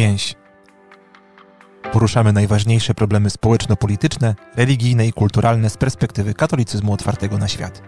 Więź. Poruszamy najważniejsze problemy społeczno-polityczne, religijne i kulturalne z perspektywy katolicyzmu otwartego na świat.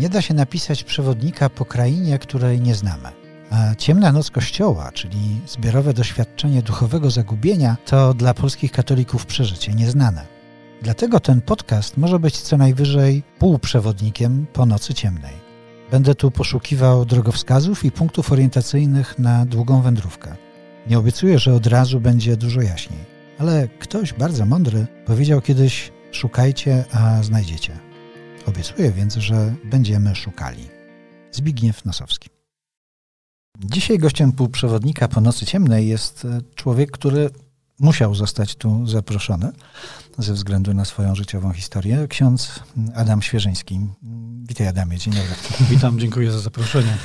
Nie da się napisać przewodnika po krainie, której nie znamy. A Ciemna Noc Kościoła, czyli zbiorowe doświadczenie duchowego zagubienia, to dla polskich katolików przeżycie nieznane. Dlatego ten podcast może być co najwyżej półprzewodnikiem po nocy ciemnej. Będę tu poszukiwał drogowskazów i punktów orientacyjnych na długą wędrówkę. Nie obiecuję, że od razu będzie dużo jaśniej, ale ktoś bardzo mądry powiedział kiedyś: Szukajcie, a znajdziecie. Obiecuję więc, że będziemy szukali. Zbigniew Nosowski. Dzisiaj gościem półprzewodnika po nocy ciemnej jest człowiek, który musiał zostać tu zaproszony ze względu na swoją życiową historię. Ksiądz Adam Świeżyński. Witaj Adamie, dzień dobry. Witam, dziękuję za zaproszenie.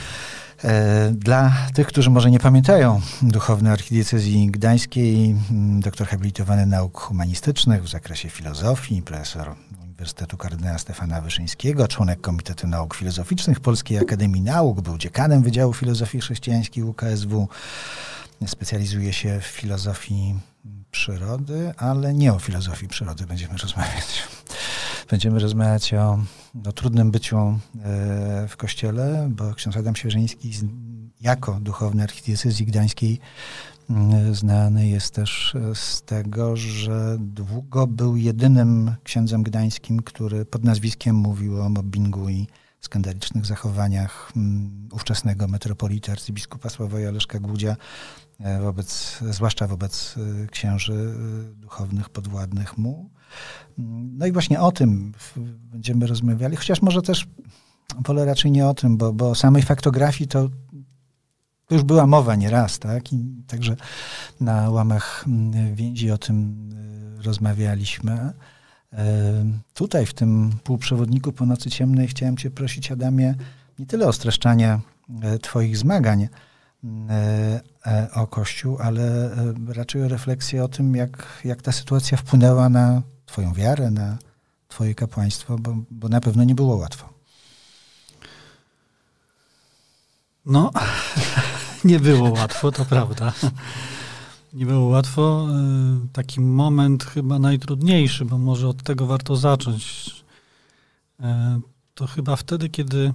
E, dla tych, którzy może nie pamiętają, duchowny archidiecezji gdańskiej, doktor habilitowany nauk humanistycznych w zakresie filozofii, profesor Uniwersytetu Kardynała Stefana Wyszyńskiego, członek Komitetu Nauk Filozoficznych Polskiej Akademii Nauk, był dziekanem Wydziału Filozofii Chrześcijańskiej UKSW, specjalizuje się w filozofii przyrody, ale nie o filozofii przyrody będziemy rozmawiać. Będziemy rozmawiać o, o trudnym byciu e, w kościele, bo ksiądz Adam Świeżyński jako duchowny archidiecezji gdańskiej mm, znany jest też z tego, że długo był jedynym księdzem gdańskim, który pod nazwiskiem mówił o mobbingu i skandalicznych zachowaniach mm, ówczesnego metropolita arcybiskupa Sławoja Leszka Głudzia E, wobec, zwłaszcza wobec e, księży e, duchownych podwładnych mu. No i właśnie o tym będziemy rozmawiali, chociaż może też wolę raczej nie o tym, bo, bo o samej faktografii to, już była mowa nieraz, tak? I także na łamach więzi o tym rozmawialiśmy. Tutaj w tym półprzewodniku po nocy ciemnej chciałem cię prosić, Adamie, nie tyle o streszczanie twoich zmagań, E, e, o Kościół, ale e, raczej o refleksję o tym, jak, jak ta sytuacja wpłynęła na Twoją wiarę, na Twoje kapłaństwo, bo, bo na pewno nie było łatwo. No, nie było łatwo, to prawda. Nie było łatwo. Taki moment chyba najtrudniejszy, bo może od tego warto zacząć. To chyba wtedy, kiedy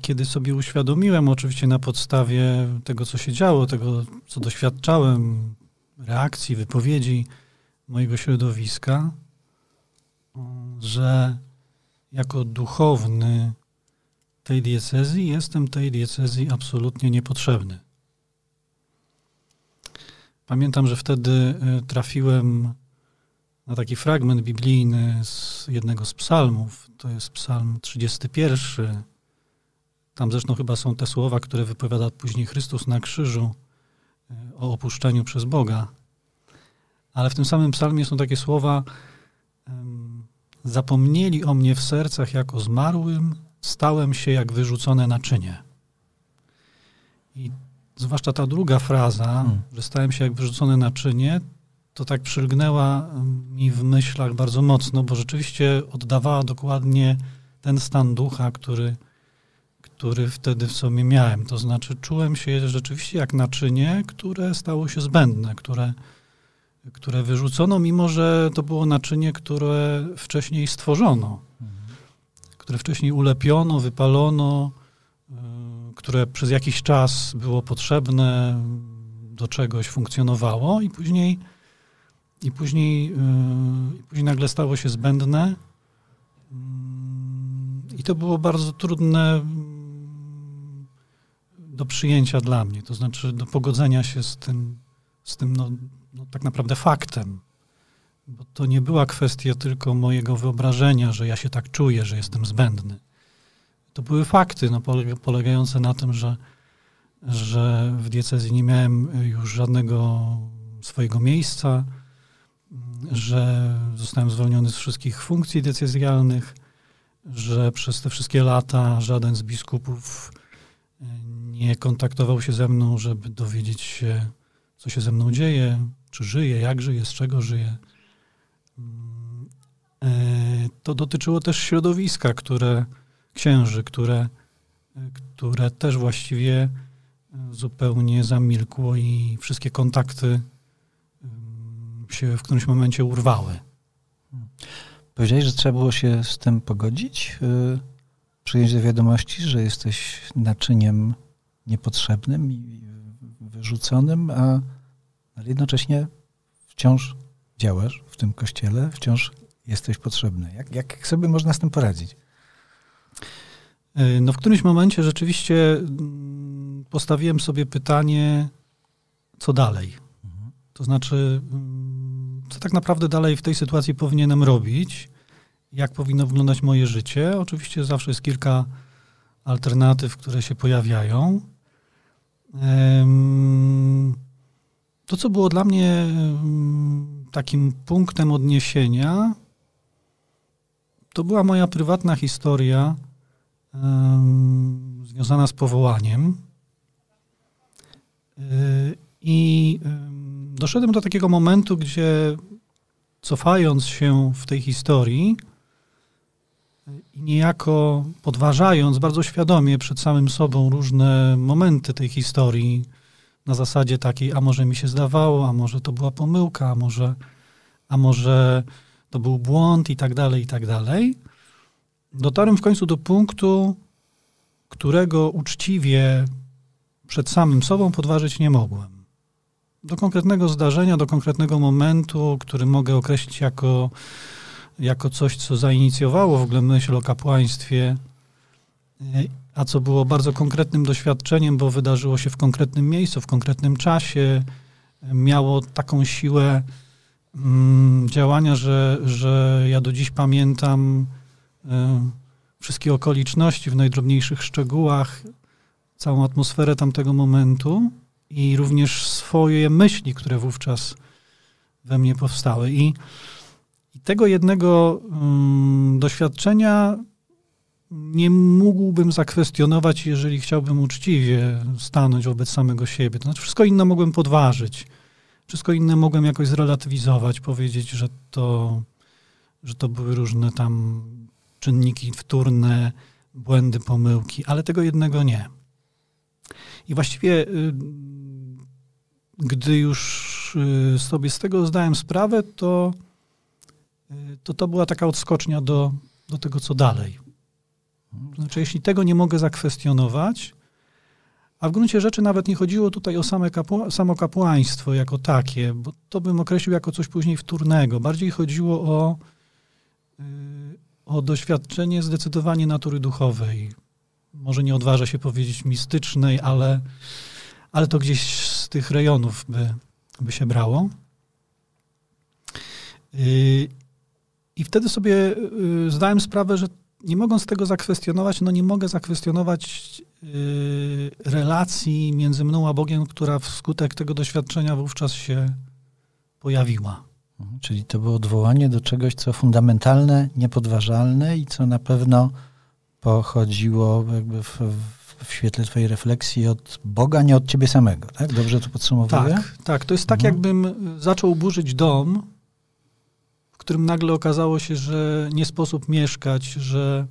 kiedy sobie uświadomiłem, oczywiście na podstawie tego, co się działo, tego, co doświadczałem, reakcji, wypowiedzi mojego środowiska, że jako duchowny tej diecezji jestem tej diecezji absolutnie niepotrzebny. Pamiętam, że wtedy e, trafiłem na taki fragment biblijny z jednego z psalmów. To jest psalm 31 tam zresztą chyba są te słowa, które wypowiada później Chrystus na krzyżu e, o opuszczeniu przez Boga. Ale w tym samym psalmie są takie słowa: Zapomnieli o mnie w sercach jako zmarłym, stałem się jak wyrzucone naczynie. I zwłaszcza ta druga fraza, hmm. że stałem się jak wyrzucone naczynie, to tak przylgnęła mi w myślach bardzo mocno, bo rzeczywiście oddawała dokładnie ten stan ducha, który który wtedy w sobie miałem. To znaczy, czułem się rzeczywiście jak naczynie, które stało się zbędne, które, które wyrzucono, mimo że to było naczynie, które wcześniej stworzono, mhm. które wcześniej ulepiono, wypalono, które przez jakiś czas było potrzebne, do czegoś funkcjonowało i później, i później, y, i później nagle stało się zbędne. Mm, I to było bardzo trudne do przyjęcia dla mnie, to znaczy do pogodzenia się z tym, z tym no, no tak naprawdę faktem. Bo to nie była kwestia tylko mojego wyobrażenia, że ja się tak czuję, że jestem zbędny. To były fakty no, polegające na tym, że, że w diecezji nie miałem już żadnego swojego miejsca, że zostałem zwolniony z wszystkich funkcji decyzjalnych, że przez te wszystkie lata żaden z biskupów nie kontaktował się ze mną, żeby dowiedzieć się, co się ze mną dzieje, czy żyję, jak żyję, z czego żyję. to dotyczyło też środowiska, które księży, które, które też właściwie zupełnie zamilkło i wszystkie kontakty się w którymś momencie urwały. Powiedziałeś, że trzeba było się z tym pogodzić, yy, przyjąć do wiadomości, że jesteś naczyniem niepotrzebnym i wyrzuconym, a jednocześnie wciąż działasz w tym kościele, wciąż jesteś potrzebny. Jak, jak sobie można z tym poradzić? No w którymś momencie rzeczywiście mm, postawiłem sobie pytanie, co dalej. To znaczy, mm, co tak naprawdę dalej w tej sytuacji powinienem robić, jak powinno wyglądać moje życie. Oczywiście zawsze jest kilka alternatyw, które się pojawiają. To, co było dla mnie takim punktem odniesienia, to była moja prywatna historia związana z powołaniem. I doszedłem do takiego momentu, gdzie cofając się w tej historii i niejako podważając bardzo świadomie przed samym sobą różne momenty tej historii, na zasadzie takiej, a może mi się zdawało, a może to była pomyłka, a może, a może to był błąd i tak dalej, i tak dalej. Dotarłem w końcu do punktu, którego uczciwie przed samym sobą podważyć nie mogłem. Do konkretnego zdarzenia, do konkretnego momentu, który mogę określić jako, jako coś, co zainicjowało w ogóle myśl o kapłaństwie a co było bardzo konkretnym doświadczeniem, bo wydarzyło się w konkretnym miejscu, w konkretnym czasie, miało taką siłę mm, działania, że, że ja do dziś pamiętam wszystkie okoliczności w najdrobniejszych szczegółach, całą atmosferę tamtego momentu i również swoje myśli, które wówczas we mnie powstały. I, i tego jednego y, doświadczenia nie mógłbym zakwestionować, jeżeli chciałbym uczciwie stanąć wobec samego siebie. To znaczy, wszystko inne mogłem podważyć. Wszystko inne mogłem jakoś zrelatywizować, powiedzieć, że to, że to były różne tam czynniki wtórne, błędy, pomyłki, ale tego jednego nie. I właściwie, y, gdy już y, sobie z tego zdałem sprawę, to y, to, to była taka odskocznia do, do tego, co dalej. Znaczy, jeśli tego nie mogę zakwestionować, a w gruncie rzeczy nawet nie chodziło tutaj o same kapła, samo kapłaństwo jako takie, bo to bym określił jako coś później wtórnego. Bardziej chodziło o, yy, o doświadczenie zdecydowanie natury duchowej. Może nie odważę się powiedzieć mistycznej, ale, ale to gdzieś z tych rejonów by, by się brało. Yy, I wtedy sobie yy, zdałem sprawę, że nie mogąc tego zakwestionować, no nie mogę zakwestionować yy, relacji między mną a Bogiem, która wskutek tego doświadczenia wówczas się pojawiła. Mhm, czyli to było odwołanie do czegoś, co fundamentalne, niepodważalne i co na pewno pochodziło jakby w, w świetle twojej refleksji od Boga, nie od ciebie samego, tak? Dobrze to podsumowuję? Tak, tak. To jest tak, mhm. jakbym zaczął burzyć dom, którym nagle okazało się, że nie sposób mieszkać, że,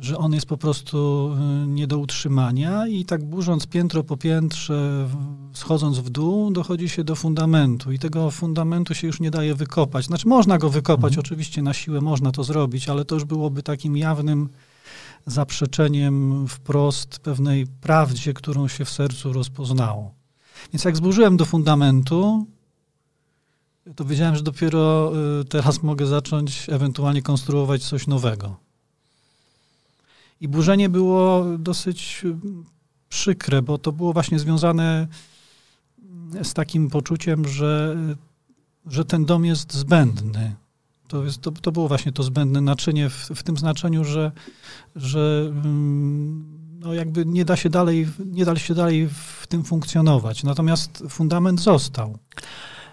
że on jest po prostu y, nie do utrzymania i tak burząc piętro po piętrze, schodząc w dół, dochodzi się do fundamentu i tego fundamentu się już nie daje wykopać. Znaczy można go wykopać, mhm. oczywiście na siłę można to zrobić, ale to już byłoby takim jawnym zaprzeczeniem wprost pewnej prawdzie, którą się w sercu rozpoznało. Więc jak zburzyłem do fundamentu, to wiedziałem, że dopiero y, teraz mogę zacząć ewentualnie konstruować coś nowego. I burzenie było dosyć y, przykre, bo to było właśnie związane z takim poczuciem, że, że ten dom jest zbędny. To, jest, to, to było właśnie to zbędne naczynie w, w tym znaczeniu, że, że mm, no jakby nie da się dalej, nie da się dalej w tym funkcjonować. Natomiast fundament został.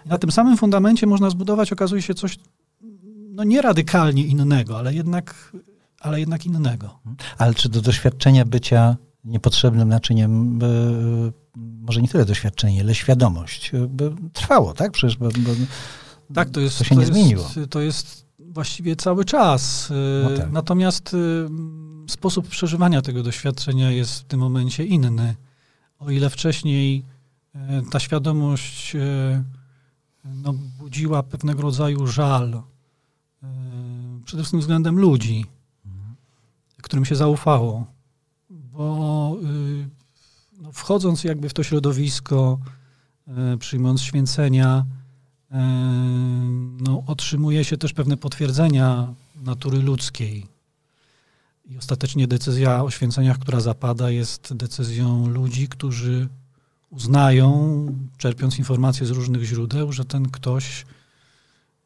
Na tym samym fundamencie można zbudować, okazuje się, coś no nie radykalnie innego, ale jednak, ale jednak innego. Ale czy do doświadczenia bycia niepotrzebnym naczyniem, by, może nie tyle doświadczenie, ale świadomość by trwało, tak? Przecież tak, to jest, to się to nie jest, zmieniło. To jest właściwie cały czas. No tak. Natomiast sposób przeżywania tego doświadczenia jest w tym momencie inny. O ile wcześniej ta świadomość no, budziła pewnego rodzaju żal, przede wszystkim względem ludzi, którym się zaufało, bo no, wchodząc jakby w to środowisko, przyjmując święcenia, no, otrzymuje się też pewne potwierdzenia natury ludzkiej. I ostatecznie decyzja o święceniach, która zapada, jest decyzją ludzi, którzy uznają, czerpiąc informacje z różnych źródeł, że ten ktoś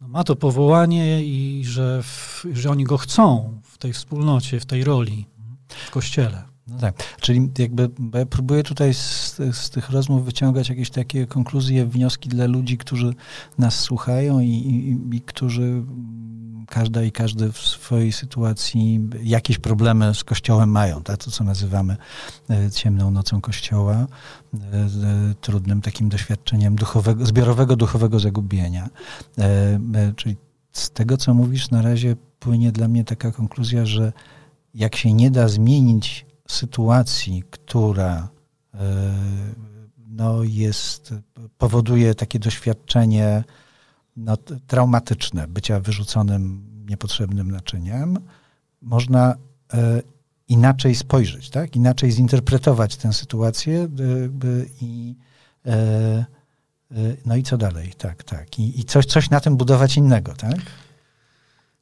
no, ma to powołanie i że, w, że oni go chcą w tej wspólnocie, w tej roli, w kościele. No tak, czyli jakby ja próbuję tutaj z, z, tych rozmów wyciągać jakieś takie konkluzje, wnioski dla ludzi, którzy nas słuchają i, i, i którzy każda i każdy w swojej sytuacji jakieś problemy z Kościołem mają, tak? to co nazywamy e, ciemną nocą Kościoła, e, trudnym takim doświadczeniem duchowego, zbiorowego duchowego zagubienia. E, czyli z tego, co mówisz, na razie płynie dla mnie taka konkluzja, że jak się nie da zmienić sytuacji, która no, jest, powoduje takie doświadczenie no, traumatyczne, bycia wyrzuconym niepotrzebnym naczyniem, można e, inaczej spojrzeć, tak? inaczej zinterpretować tę sytuację i e, e, no i co dalej, tak, tak. I, i coś, coś na tym budować innego, tak?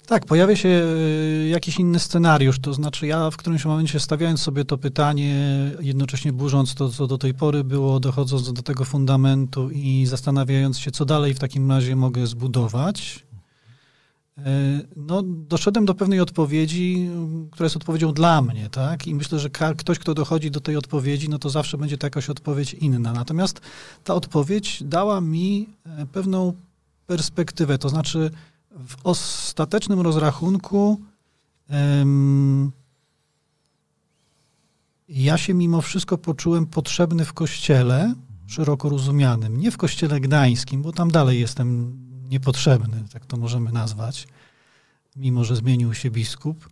Tak, pojawia się e, jakiś inny scenariusz, to znaczy ja w którymś momencie stawiając sobie to pytanie, jednocześnie burząc to, co do tej pory było, dochodząc do tego fundamentu i zastanawiając się, co dalej w takim razie mogę zbudować, e, no, doszedłem do pewnej odpowiedzi, która jest odpowiedzią dla mnie, tak? I myślę, że ktoś, kto dochodzi do tej odpowiedzi, no to zawsze będzie to jakaś odpowiedź inna. Natomiast ta odpowiedź dała mi e, pewną perspektywę, to znaczy w ostatecznym rozrachunku um, ja się mimo wszystko poczułem potrzebny w kościele, szeroko rozumianym. Nie w kościele gdańskim, bo tam dalej jestem niepotrzebny, tak to możemy nazwać, mimo że zmienił się biskup,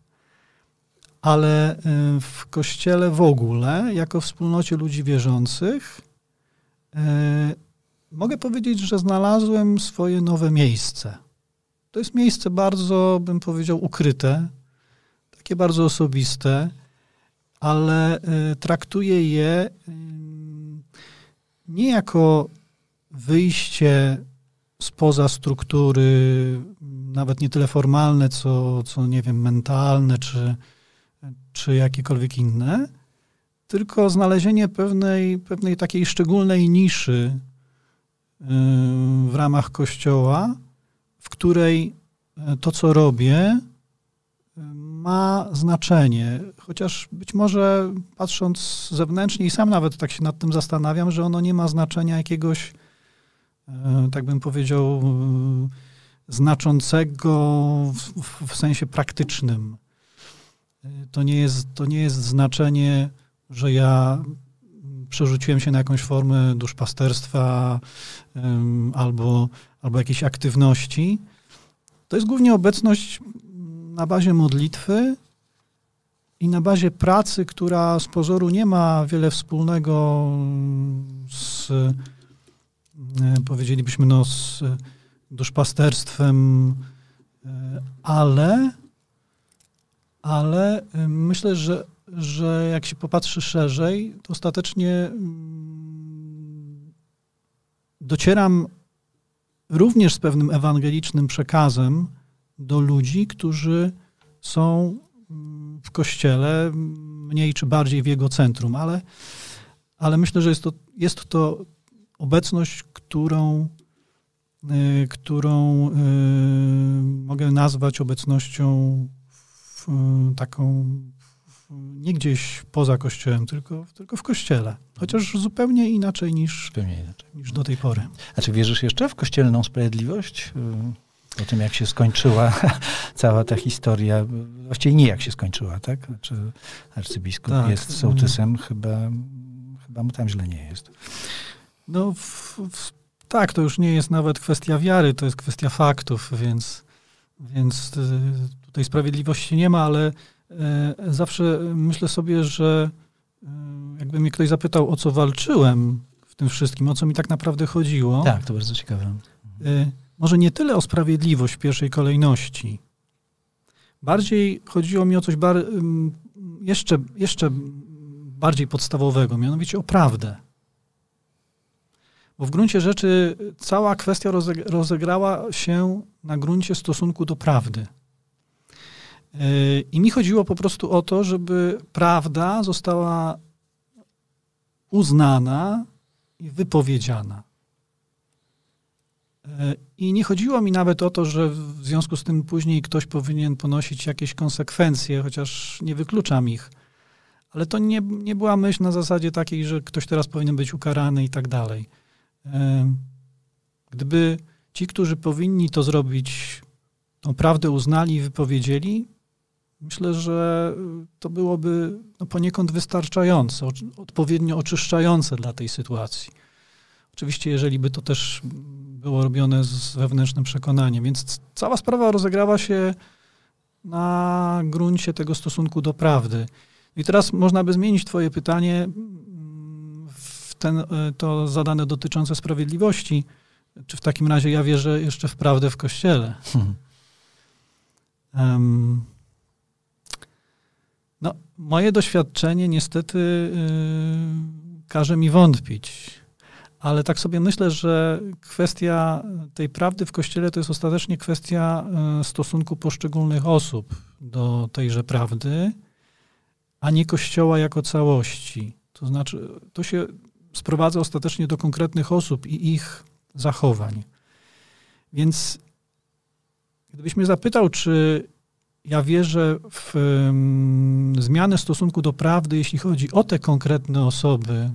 ale w kościele w ogóle, jako wspólnocie ludzi wierzących, e, mogę powiedzieć, że znalazłem swoje nowe miejsce. To jest miejsce bardzo, bym powiedział, ukryte, takie bardzo osobiste, ale y, traktuję je y, nie jako wyjście spoza struktury, nawet nie tyle formalne, co, co nie wiem, mentalne, czy, czy jakiekolwiek inne, tylko znalezienie pewnej, pewnej takiej szczególnej niszy y, w ramach Kościoła, w której e, to, co robię, e, ma znaczenie. Chociaż być może patrząc zewnętrznie i sam nawet tak się nad tym zastanawiam, że ono nie ma znaczenia jakiegoś, e, tak bym powiedział, znaczącego w, w sensie praktycznym. To nie, jest, to nie jest znaczenie, że ja przerzuciłem się na jakąś formę duszpasterstwa albo, albo jakiejś aktywności. To jest głównie obecność na bazie modlitwy i na bazie pracy, która z pozoru nie ma wiele wspólnego z, e, powiedzielibyśmy, no, z duszpasterstwem, e, ale, ale e, myślę, że że jak się popatrzy szerzej, to ostatecznie mm, docieram również z pewnym ewangelicznym przekazem do ludzi, którzy są mm, w kościele, mniej czy bardziej w jego centrum, ale, ale myślę, że jest to, jest to obecność, którą, y, którą y, mogę nazwać obecnością w, taką nie gdzieś poza kościołem, tylko, tylko w kościele. Chociaż zupełnie inaczej niż, zupełnie inaczej. niż do tej pory. A czy wierzysz jeszcze w kościelną sprawiedliwość? Po tym, jak się skończyła cała ta historia, właściwie nie jak się skończyła, tak? Znaczy, arcybiskup tak. jest sołtysem, chyba, chyba mu tam źle nie jest. No, w, w, tak, to już nie jest nawet kwestia wiary, to jest kwestia faktów, więc więc tutaj sprawiedliwości nie ma, ale zawsze myślę sobie, że jakby mnie ktoś zapytał, o co walczyłem w tym wszystkim, o co mi tak naprawdę chodziło. Tak, to bardzo ciekawe. Może nie tyle o sprawiedliwość w pierwszej kolejności. Bardziej chodziło mi o coś bar jeszcze, jeszcze bardziej podstawowego, mianowicie o prawdę. Bo w gruncie rzeczy cała kwestia rozegrała się na gruncie stosunku do prawdy. Yy, I mi chodziło po prostu o to, żeby prawda została uznana i wypowiedziana. Yy, I nie chodziło mi nawet o to, że w związku z tym później ktoś powinien ponosić jakieś konsekwencje, chociaż nie wykluczam ich. Ale to nie, nie była myśl na zasadzie takiej, że ktoś teraz powinien być ukarany i tak dalej. Gdyby ci, którzy powinni to zrobić, tą prawdę uznali i wypowiedzieli, myślę, że to byłoby no, poniekąd wystarczające, odpowiednio oczyszczające dla tej sytuacji. Oczywiście, jeżeli by to też było robione z wewnętrznym przekonaniem. Więc cała sprawa rozegrała się na gruncie tego stosunku do prawdy. I teraz można by zmienić Twoje pytanie w ten, e, to zadane dotyczące sprawiedliwości. Czy w takim razie ja wierzę jeszcze w prawdę w Kościele? Hmm. Um, no, moje doświadczenie niestety yy, każe mi wątpić. Ale tak sobie myślę, że kwestia tej prawdy w Kościele to jest ostatecznie kwestia e, stosunku poszczególnych osób do tejże prawdy a nie Kościoła jako całości. To znaczy, to się sprowadza ostatecznie do konkretnych osób i ich zachowań. Więc gdybyś mnie zapytał, czy ja wierzę w um, zmianę stosunku do prawdy, jeśli chodzi o te konkretne osoby,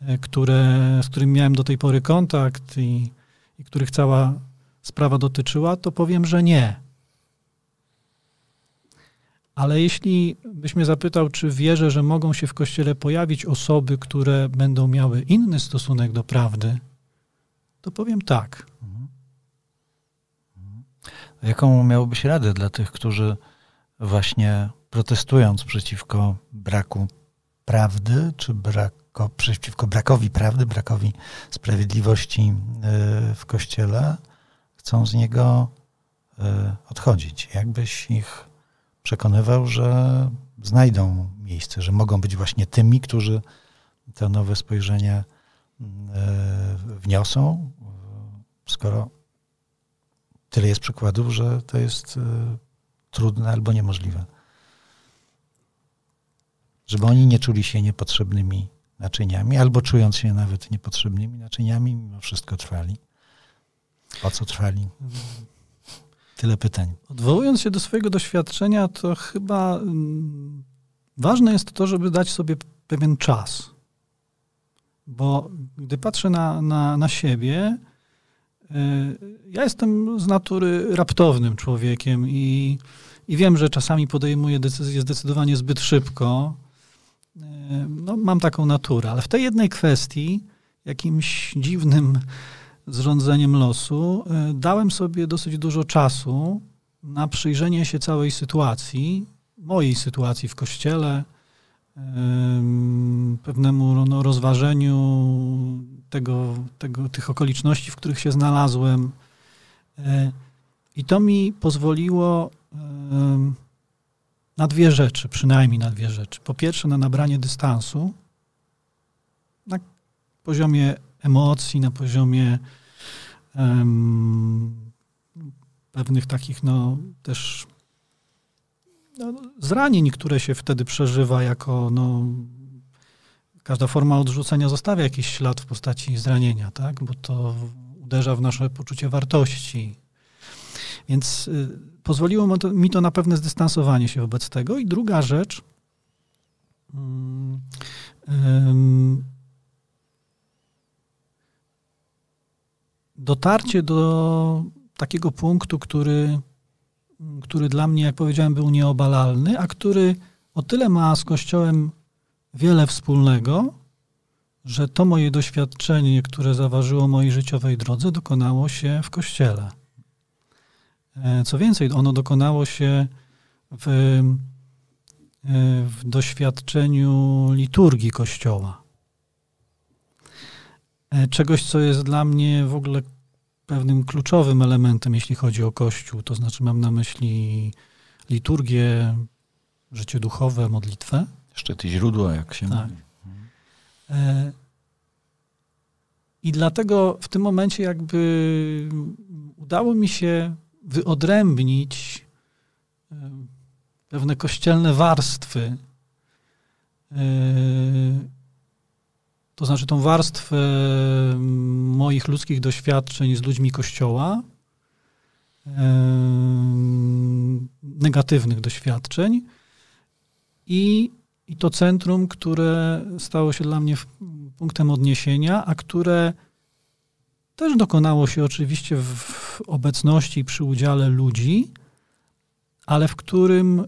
e, które, z którymi miałem do tej pory kontakt i, i których cała sprawa dotyczyła, to powiem, że nie. Ale jeśli byś mnie zapytał, czy wierzę, że mogą się w kościele pojawić osoby, które będą miały inny stosunek do prawdy, to powiem tak. Jaką miałobyś radę dla tych, którzy właśnie protestując przeciwko braku prawdy, czy brako, przeciwko brakowi prawdy, brakowi sprawiedliwości y, w kościele, chcą z niego y, odchodzić? Jakbyś ich przekonywał, że znajdą miejsce, że mogą być właśnie tymi, którzy to nowe spojrzenie e, wniosą, skoro tyle jest przykładów, że to jest e, trudne albo niemożliwe. Żeby oni nie czuli się niepotrzebnymi naczyniami, albo czując się nawet niepotrzebnymi naczyniami, mimo wszystko trwali. Po co trwali? Tyle pytań. Odwołując się do swojego doświadczenia, to chyba mm, ważne jest to, żeby dać sobie pewien czas. Bo gdy patrzę na, na, na siebie, ja jestem z natury raptownym człowiekiem i, i wiem, że czasami podejmuję decyzje zdecydowanie zbyt szybko. Y, no, mam taką naturę, ale w tej jednej kwestii, jakimś dziwnym zrządzeniem losu, e, dałem sobie dosyć dużo czasu na przyjrzenie się całej sytuacji, mojej sytuacji w kościele, pewnemu no, rozważeniu tego, tego, tych okoliczności, w których się znalazłem. E, I to mi pozwoliło na dwie rzeczy, przynajmniej na dwie rzeczy. Po pierwsze, na nabranie dystansu na poziomie emocji, na poziomie um, pewnych takich, no też no, zranień, które się wtedy przeżywa jako, no, każda forma odrzucenia zostawia jakiś ślad w postaci zranienia, tak, bo to uderza w nasze poczucie wartości. Więc y, pozwoliło mi to, na pewne zdystansowanie się wobec tego. I druga rzecz, y, dotarcie do takiego punktu, który, który dla mnie, jak powiedziałem, był nieobalalny, a który o tyle ma z Kościołem wiele wspólnego, że to moje doświadczenie, które zaważyło mojej życiowej drodze, dokonało się w Kościele. E, co więcej, ono dokonało się w, e, w doświadczeniu liturgii Kościoła. E, czegoś, co jest dla mnie w ogóle pewnym kluczowym elementem, jeśli chodzi o Kościół. To znaczy, mam na myśli liturgię, życie duchowe, modlitwę. Szczyty źródła, jak się Tak. mówi. I dlatego w tym momencie jakby udało mi się wyodrębnić e, pewne kościelne warstwy. E, to znaczy tą warstwę moich ludzkich doświadczeń z ludźmi Kościoła, e, negatywnych doświadczeń i, i to centrum, które stało się dla mnie punktem odniesienia, a które też dokonało się oczywiście w obecności i przy udziale ludzi, ale w którym y,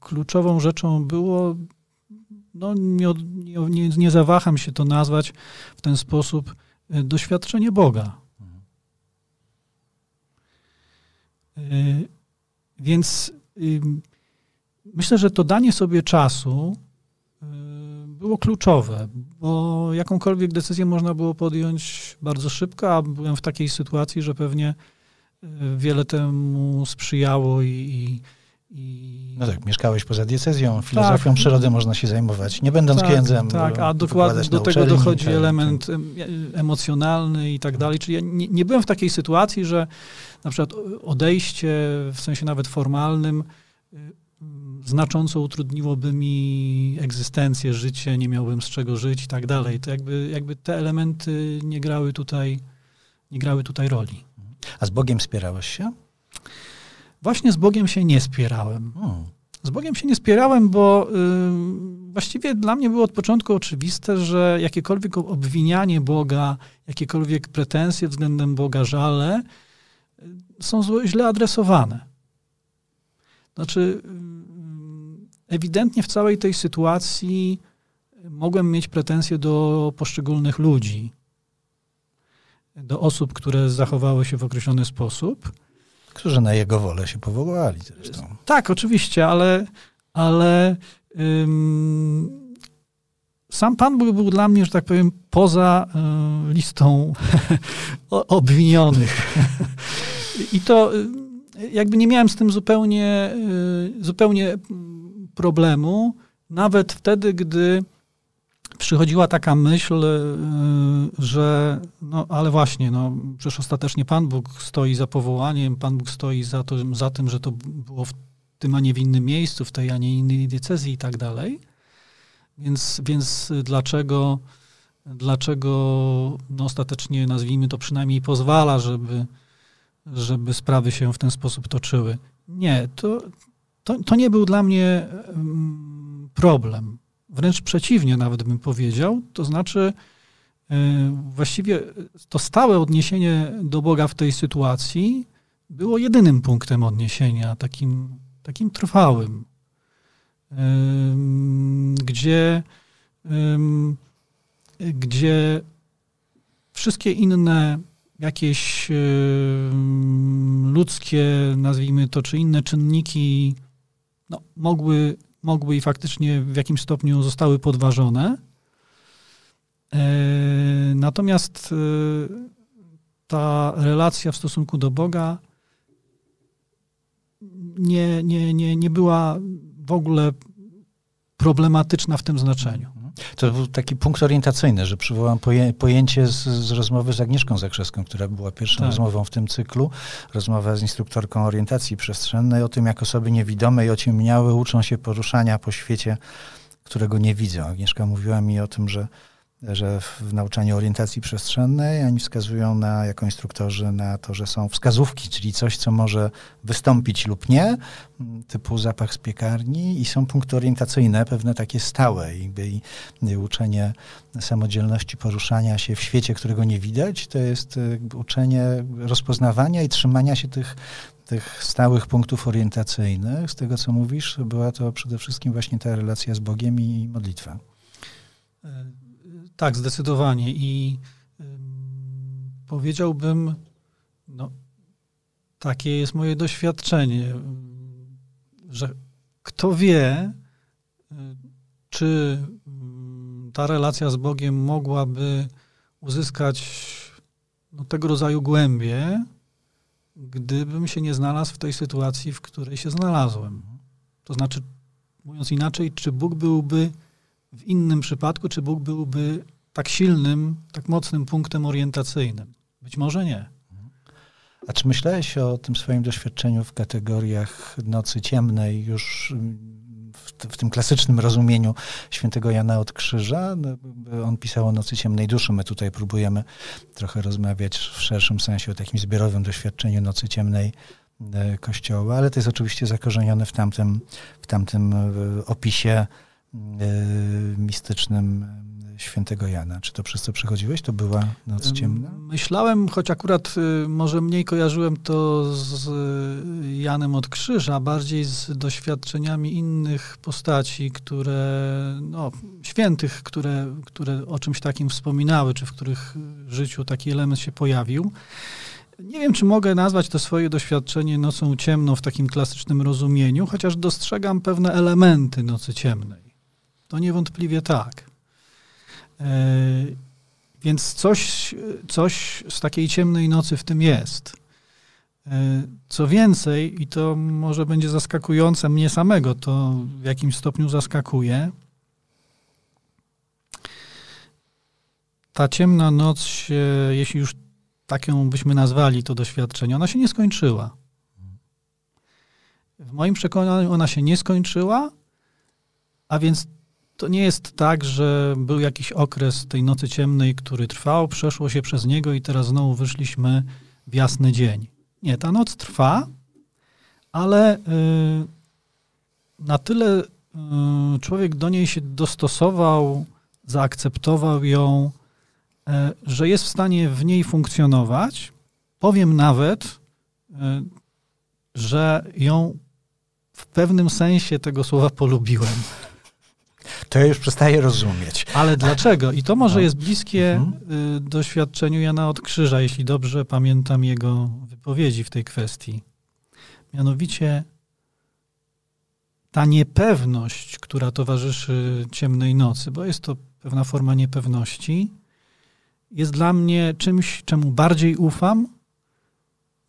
kluczową rzeczą było, no nie, nie, nie zawaham się to nazwać w ten sposób, y, doświadczenie Boga. Y, więc myślę, że to danie sobie czasu było kluczowe, bo jakąkolwiek decyzję można było podjąć bardzo szybko, a byłem w takiej sytuacji, że pewnie e, wiele temu sprzyjało i, i no tak, mieszkałeś poza diecezją, filozofią tak, przyrody można się zajmować, nie będąc tak, księdzem. Tak, a dokładnie do tego dochodzi tak, element tak. emocjonalny i tak dalej. Czyli ja nie, nie byłem w takiej sytuacji, że na przykład odejście w sensie nawet formalnym znacząco utrudniłoby mi egzystencję, życie, nie miałbym z czego żyć i tak dalej. To jakby, jakby te elementy nie grały tutaj, nie grały tutaj roli. A z Bogiem spierałeś się? Właśnie z Bogiem się nie spierałem. Hmm. Z Bogiem się nie spierałem, bo y, właściwie dla mnie było od początku oczywiste, że jakiekolwiek obwinianie Boga, jakiekolwiek pretensje względem Boga, żale y, są zło, źle adresowane. Znaczy, ewidentnie w całej tej sytuacji mogłem mieć pretensje do poszczególnych ludzi, do osób, które zachowały się w określony sposób. Którzy na jego wolę się powołali zresztą. Tak, oczywiście, ale, ale ym, sam Pan Bóg był dla mnie, że tak powiem, poza y, listą obwinionych. I to jakby nie miałem z tym zupełnie, y, zupełnie problemu, nawet wtedy, gdy przychodziła taka myśl, y, że no ale właśnie, no przecież ostatecznie Pan Bóg stoi za powołaniem, Pan Bóg stoi za, to, za tym, że to było w tym, a nie w innym miejscu, w tej, a nie innej diecezji i tak dalej. Więc, więc dlaczego, dlaczego no ostatecznie, nazwijmy to, przynajmniej pozwala, żeby, żeby sprawy się w ten sposób toczyły? Nie, to, to, to nie był dla mnie problem. Wręcz przeciwnie, nawet bym powiedział. To znaczy, e, właściwie to stałe odniesienie do Boga w tej sytuacji było jedynym punktem odniesienia, takim, takim trwałym, gdzie, gdzie wszystkie inne jakieś ludzkie, nazwijmy to, czy inne czynniki no, mogły, mogły i faktycznie w jakimś stopniu zostały podważone. E, natomiast e, ta relacja w stosunku do Boga nie, nie, nie, nie była w ogóle problematyczna w tym znaczeniu. To był taki punkt orientacyjny, że przywołam poję, pojęcie z, z, rozmowy z Agnieszką Zakrzewską, która była pierwszą tak. rozmową w tym cyklu. Rozmowa z instruktorką orientacji przestrzennej o tym, jak osoby niewidome i ociemniałe uczą się poruszania po świecie, którego nie widzą. Agnieszka mówiła mi o tym, że że w nauczaniu orientacji przestrzennej oni wskazują na, jako instruktorzy na to, że są wskazówki, czyli coś, co może wystąpić lub nie, typu zapach z piekarni i są punkty orientacyjne, pewne takie stałe. I, i, uczenie samodzielności poruszania się w świecie, którego nie widać, to jest uczenie rozpoznawania i trzymania się tych tych stałych punktów orientacyjnych, z tego co mówisz, była to przede wszystkim właśnie ta relacja z Bogiem i modlitwa. Tak, zdecydowanie. I powiedziałbym, no, takie jest moje doświadczenie, że kto wie, czy ta relacja z Bogiem mogłaby uzyskać no, tego rodzaju głębie, gdybym się nie znalazł w tej sytuacji, w której się znalazłem. To znaczy, mówiąc inaczej, czy Bóg byłby w innym przypadku, czy Bóg byłby tak silnym, tak mocnym punktem orientacyjnym? Być może nie. A czy myślałeś o tym swoim doświadczeniu w kategoriach nocy ciemnej już w, tym klasycznym rozumieniu świętego Jana od Krzyża. No, on pisał o nocy ciemnej duszy. My tutaj próbujemy trochę rozmawiać w szerszym sensie o takim zbiorowym doświadczeniu nocy ciemnej e, Kościoła, ale to jest oczywiście zakorzenione w tamtym, w tamtym e, opisie mistycznym świętego Jana. Czy to przez co przechodziłeś? To była noc ciemna? Myślałem, choć akurat y, może mniej kojarzyłem to z y, Janem od Krzyża, bardziej z doświadczeniami innych postaci, które, no, świętych, które, które o czymś takim wspominały, czy w których życiu taki element się pojawił. Nie wiem, czy mogę nazwać to swoje doświadczenie nocą ciemną w takim klasycznym rozumieniu, chociaż dostrzegam pewne elementy nocy ciemnej. To niewątpliwie tak. E, więc coś, coś z takiej ciemnej nocy w tym jest. E, co więcej, i to może będzie zaskakujące mnie samego, to w jakimś stopniu zaskakuje. Ta ciemna noc jeśli już taką byśmy nazwali to doświadczenie, ona się nie skończyła. W moim przekonaniu ona się nie skończyła, a więc to nie jest tak, że był jakiś okres tej nocy ciemnej, który trwał, przeszło się przez niego i teraz znowu wyszliśmy w jasny dzień. Nie, ta noc trwa, ale y, na tyle y, człowiek do niej się dostosował, zaakceptował ją, y, że jest w stanie w niej funkcjonować. Powiem nawet, że ją w pewnym sensie tego słowa polubiłem to ja już przestaję rozumieć. Ale dlaczego? I to może no. jest bliskie mhm. Y, doświadczeniu Jana od Krzyża, jeśli dobrze pamiętam jego wypowiedzi w tej kwestii. Mianowicie ta niepewność, która towarzyszy ciemnej nocy, bo jest to pewna forma niepewności, jest dla mnie czymś, czemu bardziej ufam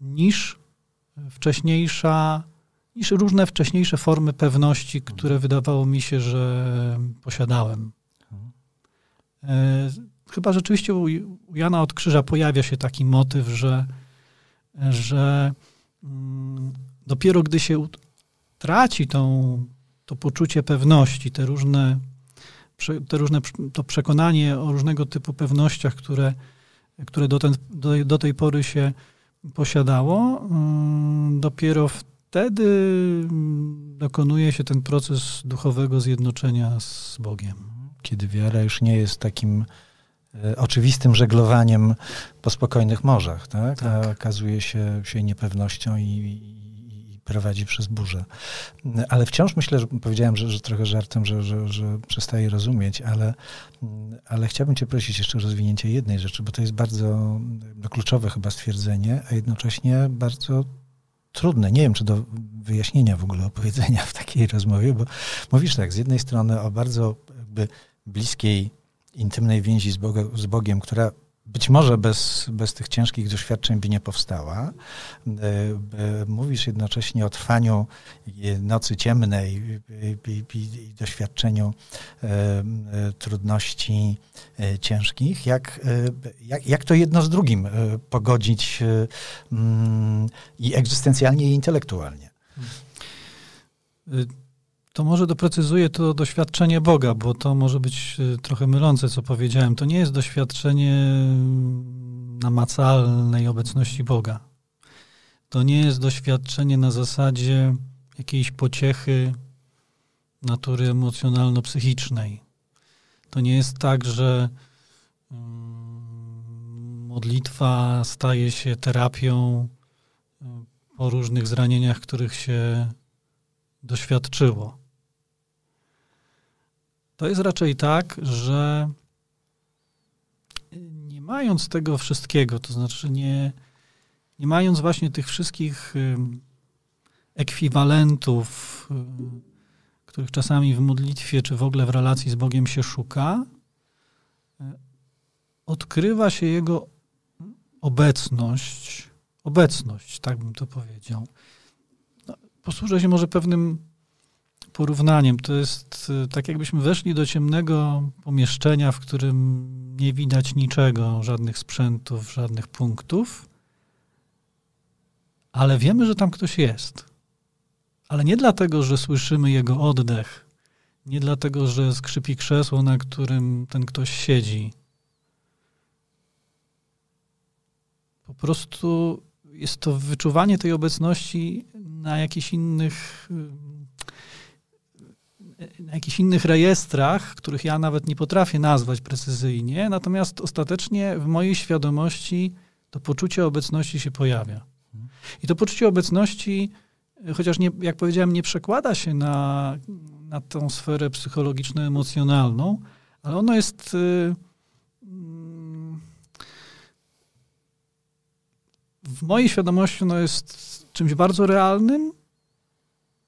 niż wcześniejsza niż różne wcześniejsze formy pewności, które wydawało mi się, że posiadałem. E, chyba rzeczywiście u Jana od Krzyża pojawia się taki motyw, że, że mm, dopiero gdy się traci tą, to poczucie pewności, te różne, te różne to przekonanie o różnego typu pewnościach, które, które do, ten, do, do tej pory się posiadało, mm, dopiero w wtedy mm, dokonuje się ten proces duchowego zjednoczenia z Bogiem. Kiedy wiara już nie jest takim e, oczywistym żeglowaniem po spokojnych morzach, tak? tak. a okazuje się, się niepewnością i, i, i, prowadzi przez burzę. Ale wciąż myślę, że powiedziałem, że, że trochę żartem, że, że, że przestaję rozumieć, ale, ale chciałbym cię prosić jeszcze o rozwinięcie jednej rzeczy, bo to jest bardzo no, kluczowe chyba stwierdzenie, a jednocześnie bardzo trudne, nie wiem, czy do wyjaśnienia w ogóle opowiedzenia w takiej rozmowie, bo mówisz tak, z jednej strony o bardzo bliskiej, intymnej więzi z, Boga, z Bogiem, która być może bez, bez tych ciężkich doświadczeń by nie powstała. E, e, mówisz jednocześnie o trwaniu nocy ciemnej i doświadczeniu e, trudności ciężkich. Jak, jak, jak to jedno z drugim pogodzić mm, i egzystencjalnie, i intelektualnie? To może doprecyzuję to doświadczenie Boga, bo to może być y, trochę mylące, co powiedziałem. To nie jest doświadczenie mm, namacalnej obecności Boga. To nie jest doświadczenie na zasadzie jakiejś pociechy natury emocjonalno-psychicznej. To nie jest tak, że mm, modlitwa staje się terapią y, po różnych zranieniach, których się doświadczyło. To jest raczej tak, że nie mając tego wszystkiego, to znaczy nie, nie mając właśnie tych wszystkich ekwiwalentów, których czasami w modlitwie czy w ogóle w relacji z Bogiem się szuka, odkrywa się Jego obecność, obecność, tak bym to powiedział. No, posłużę się może pewnym porównaniem. To jest y, tak, jakbyśmy weszli do ciemnego pomieszczenia, w którym nie widać niczego, żadnych sprzętów, żadnych punktów, ale wiemy, że tam ktoś jest. Ale nie dlatego, że słyszymy jego oddech, nie dlatego, że skrzypi krzesło, na którym ten ktoś siedzi. Po prostu jest to wyczuwanie tej obecności na jakichś innych na jakichś innych rejestrach, których ja nawet nie potrafię nazwać precyzyjnie, natomiast ostatecznie w mojej świadomości to poczucie obecności się pojawia. I to poczucie obecności, chociaż nie, jak powiedziałem, nie przekłada się na, na tą sferę psychologiczno-emocjonalną, ale ono jest. Y, mm, w mojej świadomości ono jest czymś bardzo realnym,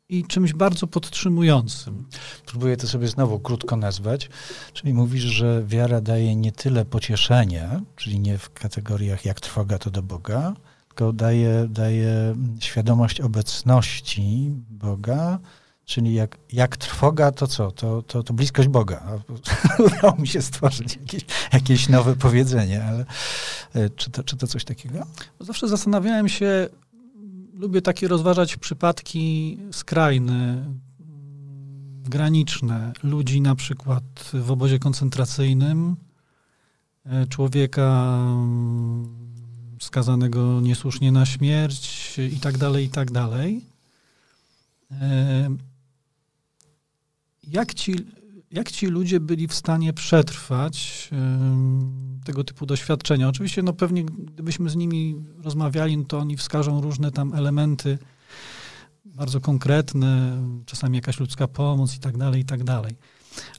i czymś bardzo podtrzymującym. Próbuję to sobie znowu krótko nazwać. Czyli mówisz, że wiara daje nie tyle pocieszenie, czyli nie w kategoriach jak trwoga to do Boga, tylko daje, daje świadomość obecności Boga, czyli jak, jak trwoga, to co? To, to, to bliskość Boga. Udało mi się stworzyć jakieś, jakieś nowe powiedzenie, ale e, czy to, czy to coś takiego? Zawsze zastanawiałem się, lubię takie rozważać przypadki skrajne, graniczne. Ludzi na przykład w obozie koncentracyjnym, e, człowieka mm, skazanego niesłusznie na śmierć i tak dalej, i tak dalej. E, jak ci, jak ci ludzie byli w stanie przetrwać tego typu doświadczenia. Oczywiście, no pewnie gdybyśmy z nimi rozmawiali, no to oni wskażą różne tam elementy bardzo konkretne, czasami jakaś ludzka pomoc i tak dalej, i tak dalej.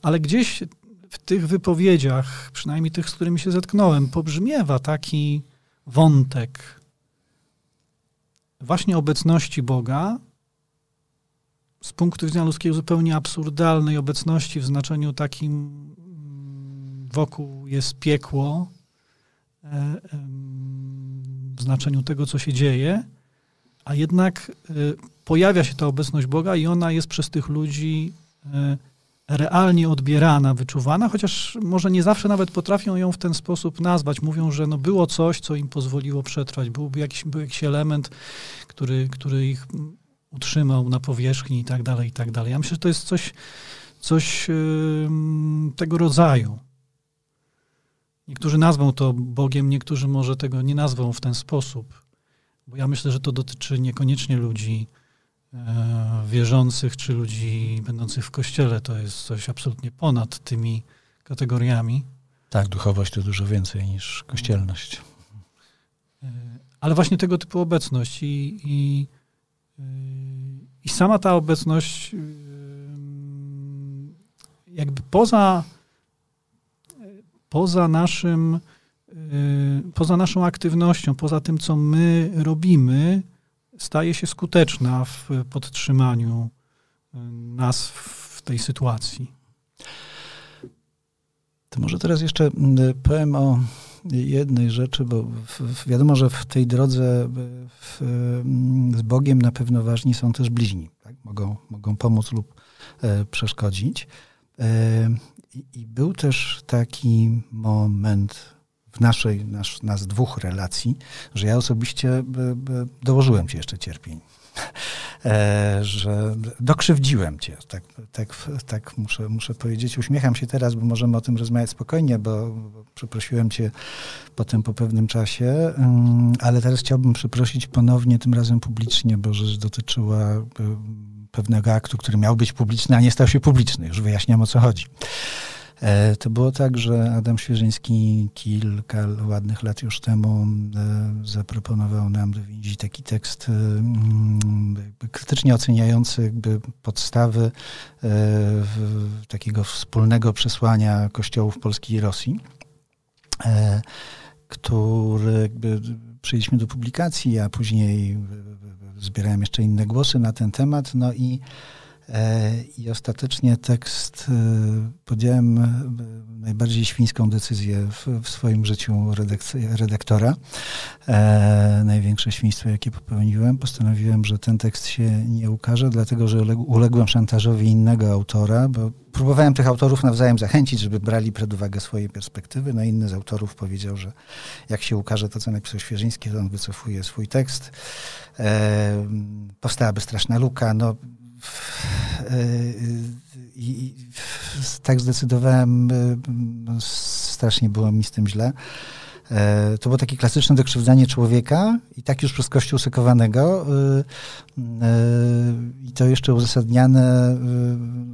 Ale gdzieś w tych wypowiedziach, przynajmniej tych, z którymi się zetknąłem, pobrzmiewa taki wątek właśnie obecności Boga, z punktu widzenia ludzkiego zupełnie absurdalnej obecności w znaczeniu takim wokół jest piekło, e, w znaczeniu tego, co się dzieje, a jednak e, pojawia się ta obecność Boga i ona jest przez tych ludzi e, realnie odbierana, wyczuwana, chociaż może nie zawsze nawet potrafią ją w ten sposób nazwać. Mówią, że no było coś, co im pozwoliło przetrwać, byłby jakiś, był jakiś element, który, który ich utrzymał na powierzchni i tak dalej, i tak dalej. Ja myślę, że to jest coś, coś tego rodzaju. Niektórzy nazwą to Bogiem, niektórzy może tego nie nazwą w ten sposób. Bo ja myślę, że to dotyczy niekoniecznie ludzi e, wierzących czy ludzi będących w kościele. To jest coś absolutnie ponad tymi kategoriami. Tak, duchowość to dużo więcej niż kościelność. E, ale właśnie tego typu obecność i, i, i sama ta obecność jakby poza poza naszym, poza naszą aktywnością, poza tym, co my robimy, staje się skuteczna w podtrzymaniu nas w tej sytuacji. To może teraz jeszcze y, powiem o jednej rzeczy, bo wiadomo, że w tej drodze w, z Bogiem na pewno ważni są też bliźni. Tak? Mogą, mogą pomóc lub e, przeszkodzić. E, i, był też taki moment w naszej, nasz, nas dwóch relacji, że ja osobiście by, by dołożyłem ci jeszcze cierpień. E, że dokrzywdziłem cię, tak, tak, tak muszę, muszę powiedzieć. Uśmiecham się teraz, bo możemy o tym rozmawiać spokojnie, bo, bo przeprosiłem cię potem po pewnym czasie, mm, ale teraz chciałbym przeprosić ponownie, tym razem publicznie, bo rzecz dotyczyła pewnego aktu, który miał być publiczny, a nie stał się publiczny. Już wyjaśniam o co chodzi. E, to było tak, że Adam Świeżyński kilka ładnych lat już temu e, zaproponował nam do Więzi taki tekst e, krytycznie oceniający jakby podstawy takiego wspólnego przesłania kościołów Polski i Rosji, który jakby przejdźmy do publikacji, a później zbierałem jeszcze inne głosy na ten temat. No i I ostatecznie tekst e, podjąłem e, najbardziej świńską decyzję w, w swoim życiu redaktora. E, największe świństwo, jakie popełniłem. Postanowiłem, że ten tekst się nie ukaże, dlatego że uległem szantażowi innego autora, bo próbowałem tych autorów nawzajem zachęcić, żeby brali pod uwagę swoje perspektywy. No inny z autorów powiedział, że jak się ukaże to, co napisał Świeżyński, to on wycofuje swój tekst. E, powstałaby straszna luka. No, i tak zdecydowałem, strasznie było mi z tym źle. To było takie klasyczne dokrzywdzanie człowieka i tak już przez kościół sykowanego e, i to jeszcze uzasadniane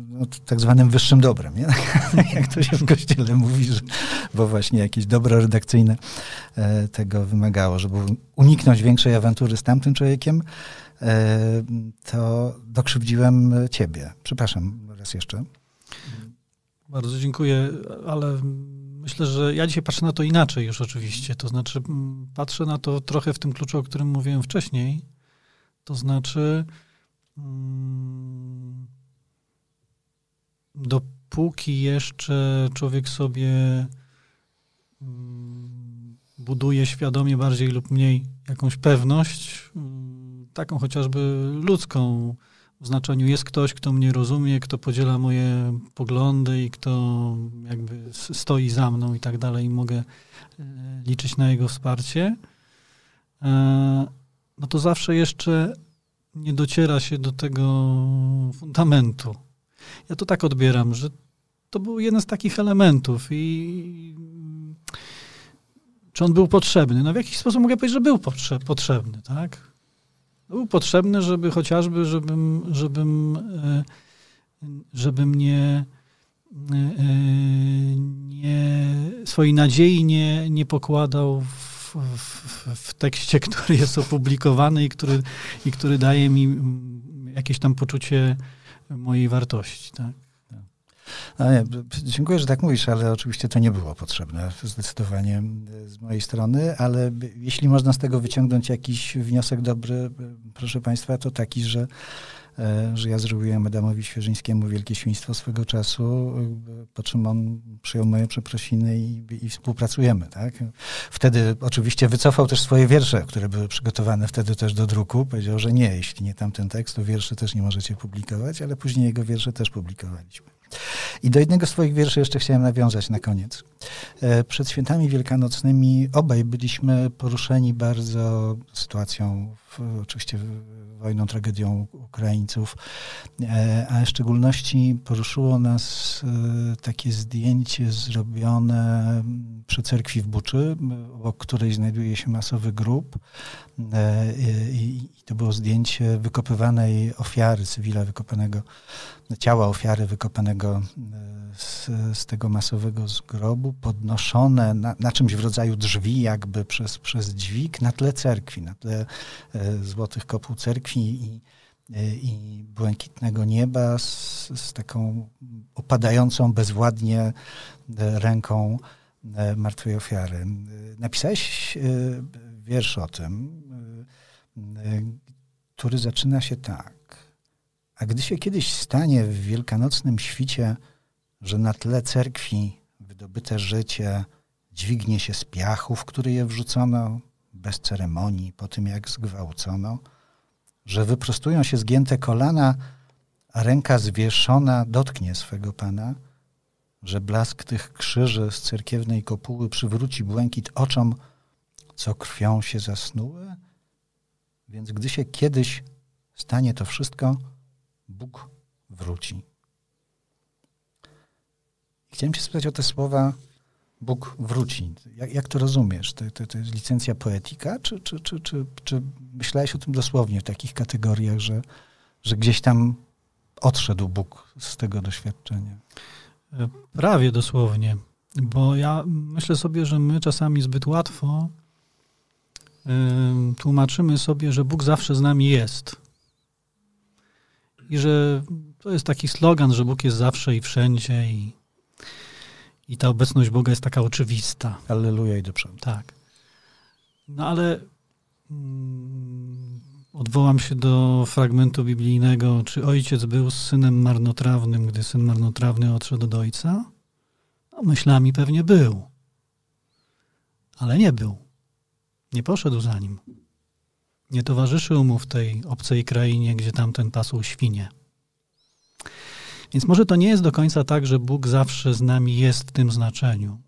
no, tak zwanym wyższym dobrem, nie? jak to się w kościele mówi, że, bo właśnie jakieś dobro redakcyjne tego wymagało, żeby uniknąć większej awantury z tamtym człowiekiem, to dokrzywdziłem ciebie. Przepraszam raz jeszcze. Bardzo dziękuję, ale myślę, że ja dzisiaj patrzę na to inaczej już oczywiście. To znaczy, patrzę na to trochę w tym kluczu, o którym mówiłem wcześniej. To znaczy, dopóki jeszcze człowiek sobie buduje świadomie bardziej lub mniej jakąś pewność, taką chociażby ludzką, w znaczeniu jest ktoś, kto mnie rozumie, kto podziela moje poglądy i kto jakby stoi za mną i tak dalej, i mogę e, liczyć na jego wsparcie, e, no to zawsze jeszcze nie dociera się do tego fundamentu. Ja to tak odbieram, że to był jeden z takich elementów i czy on był potrzebny? No w jakiś sposób mogę powiedzieć, że był potrzebny, tak? Był potrzebny, żeby chociażby, żebym, żebym, e, żebym nie, e, nie swojej nadziei nie, nie pokładał w, w, w, tekście, który jest opublikowany i który, i który daje mi jakieś tam poczucie mojej wartości. Tak? No nie, dziękuję, że tak mówisz, ale oczywiście to nie było potrzebne zdecydowanie z mojej strony, ale jeśli można z tego wyciągnąć jakiś wniosek dobry, proszę Państwa, to taki, że e, że ja zrobiłem Adamowi Świeżyńskiemu wielkie świństwo swego czasu, po czym on przyjął moje przeprosiny i, i, współpracujemy. Tak? Wtedy oczywiście wycofał też swoje wiersze, które były przygotowane wtedy też do druku. Powiedział, że nie, jeśli nie tamten tekst, to wiersze też nie możecie publikować, ale później jego wiersze też publikowaliśmy. I do jednego z Twoich wierszy jeszcze chciałem nawiązać na koniec. E, przed świętami wielkanocnymi obaj byliśmy poruszeni bardzo sytuacją, oczywiście wojną, tragedią Ukraińców, e, a w szczególności poruszyło nas e, takie zdjęcie zrobione przy cerkwi w Buczy, obok której znajduje się masowy grób. I to było zdjęcie wykopywanej ofiary cywila wykopanego ciała ofiary wykopanego e, z, z tego masowego zgrobu, podnoszone na, na, czymś w rodzaju drzwi, jakby przez, przez dźwig, na tle cerkwi, na tle e, złotych kopuł cerkwi i, e, i błękitnego nieba z, z taką opadającą bezwładnie ręką martwej ofiary. Napisałeś wiersz o tym, który zaczyna się tak. A gdy się kiedyś stanie w wielkanocnym świcie, że na tle cerkwi wydobyte życie dźwignie się z piachu, w który je wrzucono, bez ceremonii, po tym jak zgwałcono, że wyprostują się zgięte kolana, a ręka zwieszona dotknie swego Pana, że blask tych krzyży z cerkiewnej kopuły przywróci błękit oczom, co krwią się zasnuły? Więc gdy się kiedyś stanie to wszystko, Bóg wróci. Chciałem Cię spytać o te słowa Bóg wróci. Jak, jak to rozumiesz? To, to, to, jest licencja poetyka, czy, czy, czy, czy, czy myślałeś o tym dosłownie w takich kategoriach, że, że gdzieś tam odszedł Bóg z tego doświadczenia? Prawie dosłownie, bo ja myślę sobie, że my czasami zbyt łatwo tłumaczymy sobie, że Bóg zawsze z nami jest i że to jest taki slogan, że Bóg jest zawsze i wszędzie i, i ta obecność Boga jest taka oczywista. Alleluja i do przodu. Tak. No ale mm, odwołam się do fragmentu biblijnego, czy ojciec był synem marnotrawnym, gdy syn marnotrawny odszedł do ojca? No, myślami pewnie był, ale nie był. Nie poszedł za nim. Nie towarzyszył mu w tej obcej krainie, gdzie tamten pasł świnie. Więc może to nie jest do końca tak, że Bóg zawsze z nami jest w tym znaczeniu.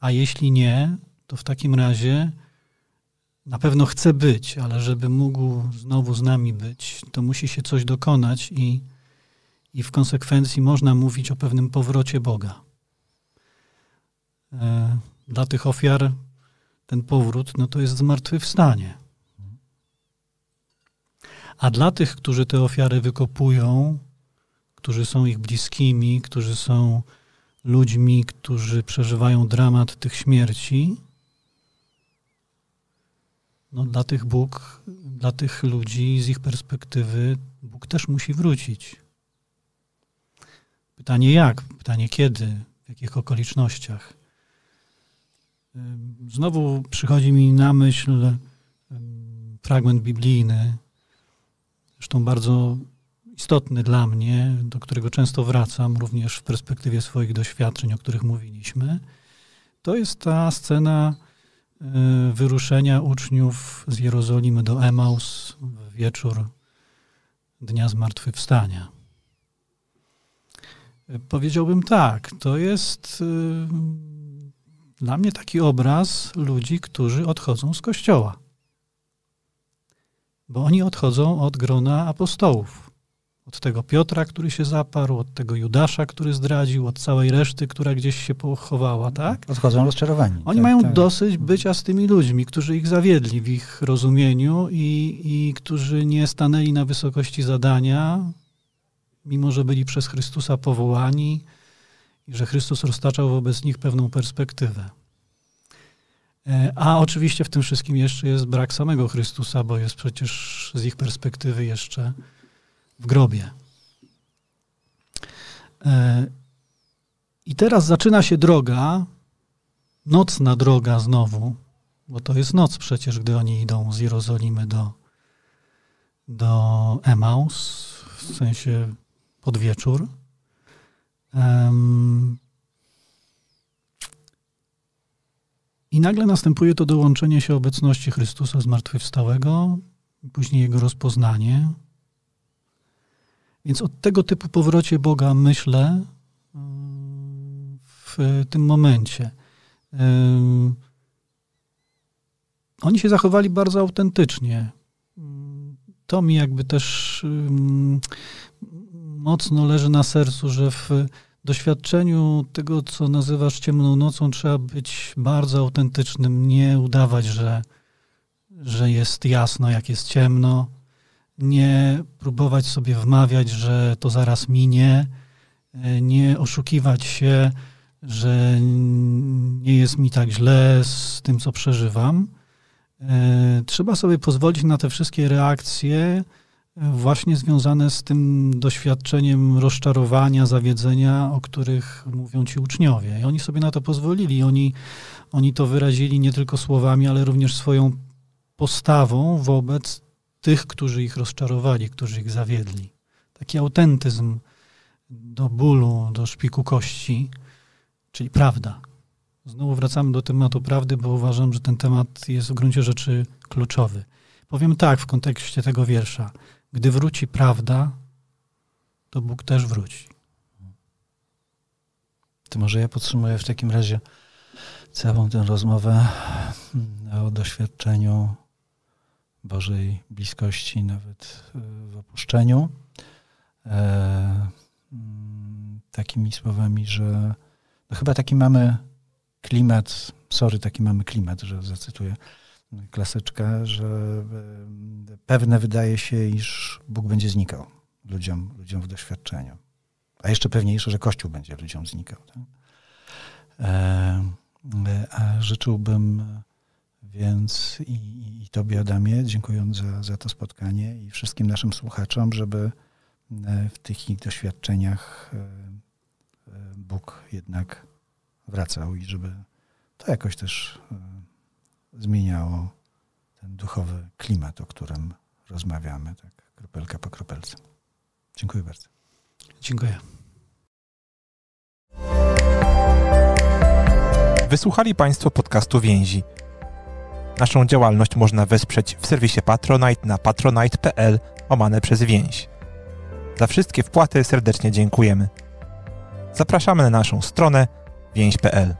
A jeśli nie, to w takim razie na pewno chce być, ale żeby mógł znowu z nami być, to musi się coś dokonać i, i w konsekwencji można mówić o pewnym powrocie Boga. E, dla tych ofiar ten powrót no to jest zmartwychwstanie. A dla tych, którzy te ofiary wykopują, którzy są ich bliskimi, którzy są ludźmi, którzy przeżywają dramat tych śmierci, no dla tych Bóg, dla tych ludzi z ich perspektywy Bóg też musi wrócić. Pytanie jak, pytanie kiedy, w jakich okolicznościach. Znowu przychodzi mi na myśl fragment biblijny, zresztą bardzo istotny dla mnie, do którego często wracam, również w perspektywie swoich doświadczeń, o których mówiliśmy. To jest ta scena e, wyruszenia uczniów z Jerozolimy do Emaus w wieczór Dnia Zmartwychwstania. E, powiedziałbym tak, to jest dla mnie taki obraz ludzi, którzy odchodzą z kościoła bo oni odchodzą od grona apostołów. Od tego Piotra, który się zaparł, od tego Judasza, który zdradził, od całej reszty, która gdzieś się pochowała, tak? Odchodzą rozczarowani. Oni tak, mają tak. dosyć bycia z tymi ludźmi, którzy ich zawiedli w ich rozumieniu i, i którzy nie stanęli na wysokości zadania, mimo że byli przez Chrystusa powołani i że Chrystus roztaczał wobec nich pewną perspektywę. E, a oczywiście w tym wszystkim jeszcze jest brak samego Chrystusa, bo jest przecież z ich perspektywy jeszcze w grobie. E, I teraz zaczyna się droga, nocna droga znowu, bo to jest noc przecież, gdy oni idą z Jerozolimy do, do Emaus, w sensie pod wieczór. I nagle następuje to dołączenie się obecności Chrystusa zmartwychwstałego, później jego rozpoznanie. Więc o tego typu powrocie Boga myślę w tym momencie. Oni się zachowali bardzo autentycznie. To mi jakby też mocno leży na sercu, że w doświadczeniu tego, co nazywasz ciemną nocą, trzeba być bardzo autentycznym, nie udawać, że, że jest jasno, jak jest ciemno, nie próbować sobie wmawiać, że to zaraz minie, nie oszukiwać się, że nie jest mi tak źle z tym, co przeżywam. E, trzeba sobie pozwolić na te wszystkie reakcje, właśnie związane z tym doświadczeniem rozczarowania, zawiedzenia, o których mówią ci uczniowie. I oni sobie na to pozwolili. Oni, oni to wyrazili nie tylko słowami, ale również swoją postawą wobec tych, którzy ich rozczarowali, którzy ich zawiedli. Taki autentyzm do bólu, do szpiku kości, czyli prawda. Znowu wracamy do tematu prawdy, bo uważam, że ten temat jest w gruncie rzeczy kluczowy. Powiem tak w kontekście tego wiersza. Gdy wróci prawda, to Bóg też wróci. To może ja podsumuję w takim razie całą tę rozmowę mm, o doświadczeniu Bożej bliskości, nawet e, w opuszczeniu. E, mm, takimi słowami, że no chyba taki mamy klimat, sorry, taki mamy klimat, że zacytuję klasyczka, że e, pewne wydaje się, iż Bóg będzie znikał ludziom, ludziom w doświadczeniu. A jeszcze pewniejsze, że Kościół będzie ludziom znikał. Tak? E, a życzyłbym więc i, i Tobie, Adamie, dziękując za, za to spotkanie i wszystkim naszym słuchaczom, żeby e, w tych ich doświadczeniach Bóg jednak wracał i żeby to jakoś też zmieniało ten duchowy klimat, o którym rozmawiamy, tak kropelka po kropelce. Dziękuję bardzo. Dziękuję. Wysłuchali Państwo podcastu Więzi. Naszą działalność można wesprzeć w serwisie Patronite na patronite.pl łamane przez więź. Za wszystkie wpłaty serdecznie dziękujemy. Zapraszamy na naszą stronę więź.pl.